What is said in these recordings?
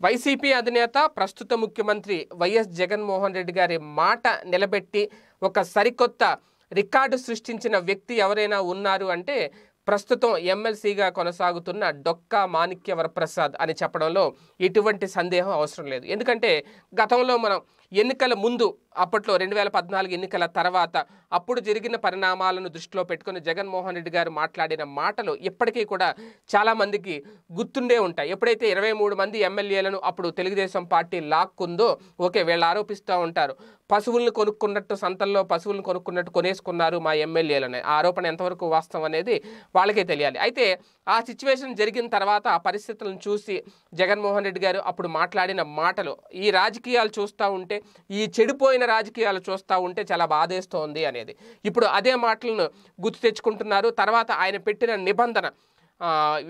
YCP అధినేత ప్రస్తుత ముఖ్యమంత్రి వైఎస్ జగన్మోహన్ రెడ్డి గారి మాట నిలబెట్టి ఒక సరికొత్త రికార్డు సృష్టించిన వ్యక్తి ఎవరైనా ఉన్నారు అంటే ప్రస్తుతం ఎమ్మెల్సీగా కొనసాగుతున్న డొక్కా మాణిక్యవరప్రసాద్ అని చెప్పడంలో ఎటువంటి సందేహం అవసరం లేదు. ఎందుకంటే గతంలో మనం ఎన్నికల ముందు అప్పట్లో రెండు వేల పద్నాలుగు ఎన్నికల తర్వాత అప్పుడు జరిగిన పరిణామాలను దృష్టిలో పెట్టుకుని జగన్మోహన్ రెడ్డి గారు మాట్లాడిన మాటలు ఇప్పటికీ కూడా చాలామందికి గుర్తుండే ఉంటాయి. ఎప్పుడైతే ఇరవై మూడు మంది ఎమ్మెల్యేలను అప్పుడు తెలుగుదేశం పార్టీ లాక్కుందో ఓకే వీళ్ళు ఆరోపిస్తూ ఉంటారు. పశువులను కొనుక్కున్నట్టు సంతల్లో పశువులను కొనుక్కున్నట్టు కొనేసుకున్నారు మా ఎమ్మెల్యేలని. ఆ ఆరోపణ ఎంతవరకు వాస్తవం అనేది వాళ్ళకే తెలియాలి. అయితే ఆ సిచ్యువేషన్ జరిగిన తర్వాత ఆ పరిస్థితులను చూసి జగన్మోహన్ రెడ్డి గారు అప్పుడు మాట్లాడిన మాటలు ఈ రాజకీయాలు చూస్తూ ఉంటే ఈ చెడిపోయిన రాజకీయాలు చూస్తూ ఉంటే చాలా బాధేస్తోంది అనేది. ఇప్పుడు అదే మాటలను గుర్తు తెచ్చుకుంటున్నారు. తర్వాత ఆయన పెట్టిన నిబంధన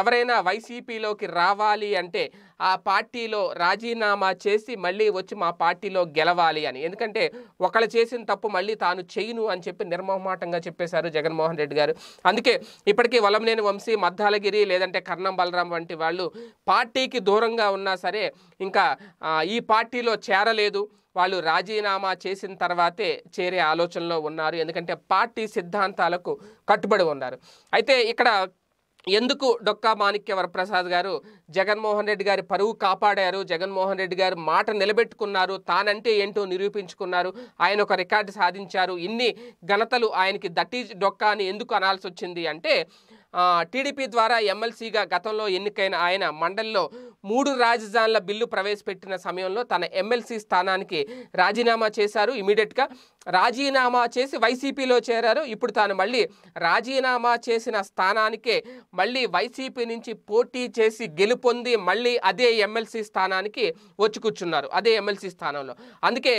ఎవరైనా వైసీపీలోకి రావాలి అంటే ఆ పార్టీలో రాజీనామా చేసి మళ్ళీ వచ్చి మా పార్టీలో గెలవాలి అని. ఎందుకంటే ఒకళ్ళు చేసిన తప్పు మళ్ళీ తాను చేయను అని చెప్పి నిర్మోహమాటంగా చెప్పేశారు జగన్మోహన్ రెడ్డి గారు. అందుకే ఇప్పటికీ వలంనేని వంశీ మద్దాలగిరి లేదంటే కర్ణం బలరాం వంటి వాళ్ళు పార్టీకి దూరంగా ఉన్నా సరే ఇంకా ఈ పార్టీలో చేరలేదు. వాళ్ళు రాజీనామా చేసిన తర్వాతే చేరే ఆలోచనలో ఉన్నారు. ఎందుకంటే పార్టీ సిద్ధాంతాలకు కట్టుబడి ఉన్నారు. అయితే ఇక్కడ ఎందుకు డొక్కా మాణిక్య వరప్రసాద్ గారు జగన్మోహన్ రెడ్డి గారి పరువు కాపాడారు జగన్మోహన్ రెడ్డి గారు మాట నిలబెట్టుకున్నారు తానంటే ఏంటో నిరూపించుకున్నారు ఆయన ఒక రికార్డు సాధించారు ఇన్ని ఘనతలు ఆయనకి దట్టి డొక్కా అని ఎందుకు అనాల్సి వచ్చింది అంటే టీడీపీ ద్వారా ఎమ్మెల్సీగా గతంలో ఎన్నికైన ఆయన మండలిలో మూడు రాజధానుల బిల్లు ప్రవేశపెట్టిన సమయంలో తన ఎమ్మెల్సీ స్థానానికి రాజీనామా చేశారు. ఇమీడియట్గా రాజీనామా చేసి వైసీపీలో చేరారు. ఇప్పుడు తాను మళ్ళీ రాజీనామా చేసిన స్థానానికే మళ్ళీ వైసీపీ నుంచి పోటీ చేసి గెలుపొంది మళ్ళీ అదే ఎమ్మెల్సీ స్థానానికి వచ్చి కూర్చున్నారు. అదే ఎమ్మెల్సీ స్థానంలో. అందుకే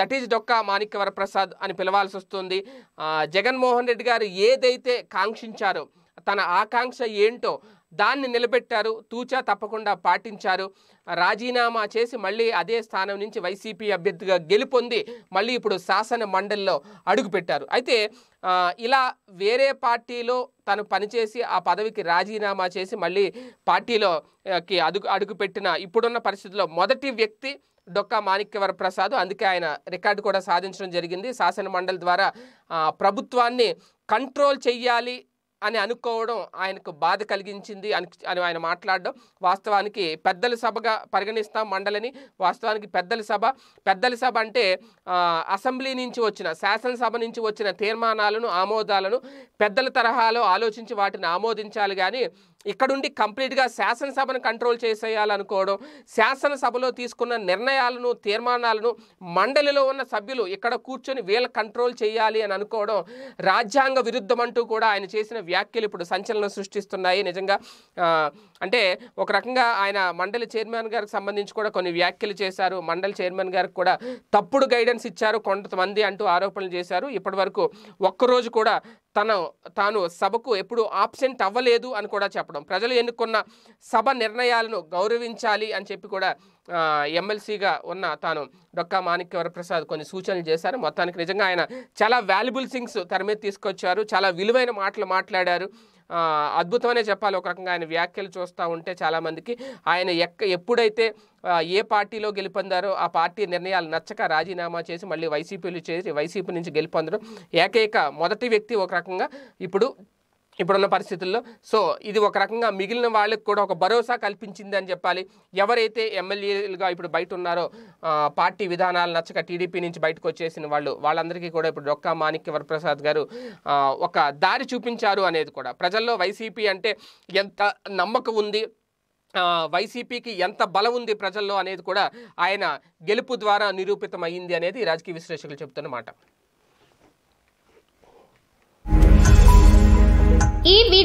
దట్ ఈజ్ డొక్కా మాణిక్య వరప్రసాద్ అని పిలవాల్సి వస్తుంది జగన్మోహన్ రెడ్డి గారు ఏదైతే కాంక్షించారో తన ఆకాంక్ష ఏంటో దాన్ని నిలబెట్టారు. తూచా తప్పకుండా పాటించారు. రాజీనామా చేసి మళ్ళీ అదే స్థానం నుంచి వైసీపీ అభ్యర్థిగా గెలుపొంది మళ్ళీ ఇప్పుడు శాసన మండలిలో అడుగుపెట్టారు. అయితే ఇలా వేరే పార్టీలో తను పనిచేసి ఆ పదవికి రాజీనామా చేసి మళ్ళీ పార్టీలోకి అడుగు అడుగుపెట్టిన ఇప్పుడున్న పరిస్థితుల్లో మొదటి వ్యక్తి డొక్కా మాణిక్యవర ప్రసాద్. అందుకే ఆయన రికార్డు కూడా సాధించడం జరిగింది. శాసన మండలి ద్వారా ప్రభుత్వాన్ని కంట్రోల్ చెయ్యాలి అని అనుకోవడం ఆయనకు బాధ కలిగించింది అని అని ఆయన మాట్లాడడం వాస్తవానికి పెద్దల సభగా పరిగణిస్తాం మండలిని. వాస్తవానికి పెద్దల సభ పెద్దల సభ అంటే అసెంబ్లీ నుంచి వచ్చిన శాసనసభ నుంచి వచ్చిన తీర్మానాలను ఆమోదాలను పెద్దల తరహాలో ఆలోచించి వాటిని ఆమోదించాలి కానీ ఇక్కడుండి కంప్లీట్గా శాసనసభను కంట్రోల్ చేసేయాలనుకోవడం శాసనసభలో తీసుకున్న నిర్ణయాలను తీర్మానాలను మండలిలో ఉన్న సభ్యులు ఇక్కడ కూర్చొని వీళ్ళ కంట్రోల్ చేయాలి అని అనుకోవడం రాజ్యాంగ విరుద్ధం అంటూ కూడా ఆయన చేసిన వ్యాఖ్యలు ఇప్పుడు సంచలనం సృష్టిస్తున్నాయి. నిజంగా అంటే ఒక రకంగా ఆయన మండలి చైర్మన్ గారికి సంబంధించి కూడా కొన్ని వ్యాఖ్యలు చేశారు. మండలి చైర్మన్ గారికి కూడా తప్పుడు గైడెన్స్ ఇచ్చారు కొంతమంది అంటూ ఆరోపణలు చేశారు. ఇప్పటి వరకు ఒక్కరోజు కూడా తన తాను సభకు ఎప్పుడు ఆబ్సెంట్ అవ్వలేదు అని కూడా చెప్పారు చెప్పడం. ప్రజలు ఎన్నుకున్న సభ నిర్ణయాలను గౌరవించాలి అని చెప్పి కూడా ఎమ్మెల్సీగా ఉన్న తాను డొక్కా మాణిక్యవరప్రసాద్ కొన్ని సూచనలు చేశారు. మొత్తానికి నిజంగా ఆయన చాలా వాల్యుబుల్ థింగ్స్ తెర మీద తీసుకొచ్చారు. చాలా విలువైన మాటలు మాట్లాడారు. అద్భుతమనే చెప్పాలి. ఒక రకంగా ఆయన వ్యాఖ్యలు చూస్తూ ఉంటే చాలామందికి ఆయన ఎక్క ఎప్పుడైతే ఏ పార్టీలో గెలుపొందారో ఆ పార్టీ నిర్ణయాలు నచ్చక రాజీనామా చేసి మళ్ళీ వైసీపీలు చేసి వైసీపీ నుంచి గెలుపొందడం ఏకైక మొదటి వ్యక్తి ఒక రకంగా ఇప్పుడు ఇప్పుడున్న పరిస్థితుల్లో. సో ఇది ఒక రకంగా మిగిలిన వాళ్ళకి కూడా ఒక భరోసా కల్పించింది అని చెప్పాలి. ఎవరైతే ఎమ్మెల్యేలుగా ఇప్పుడు బయట ఉన్నారో పార్టీ విధానాలు నచ్చక టీడీపీ నుంచి బయటకు వచ్చేసిన వాళ్ళు వాళ్ళందరికీ కూడా ఇప్పుడు డొక్కా మాణిక్య వరప్రసాద్ గారు ఒక దారి చూపించారు అనేది కూడా. ప్రజల్లో వైసీపీ అంటే ఎంత నమ్మకం ఉంది వైసీపీకి ఎంత బలం ఉంది ప్రజల్లో అనేది కూడా ఆయన గెలుపు ద్వారా నిరూపితమైంది అనేది రాజకీయ విశ్లేషకులు చెబుతున్నమాట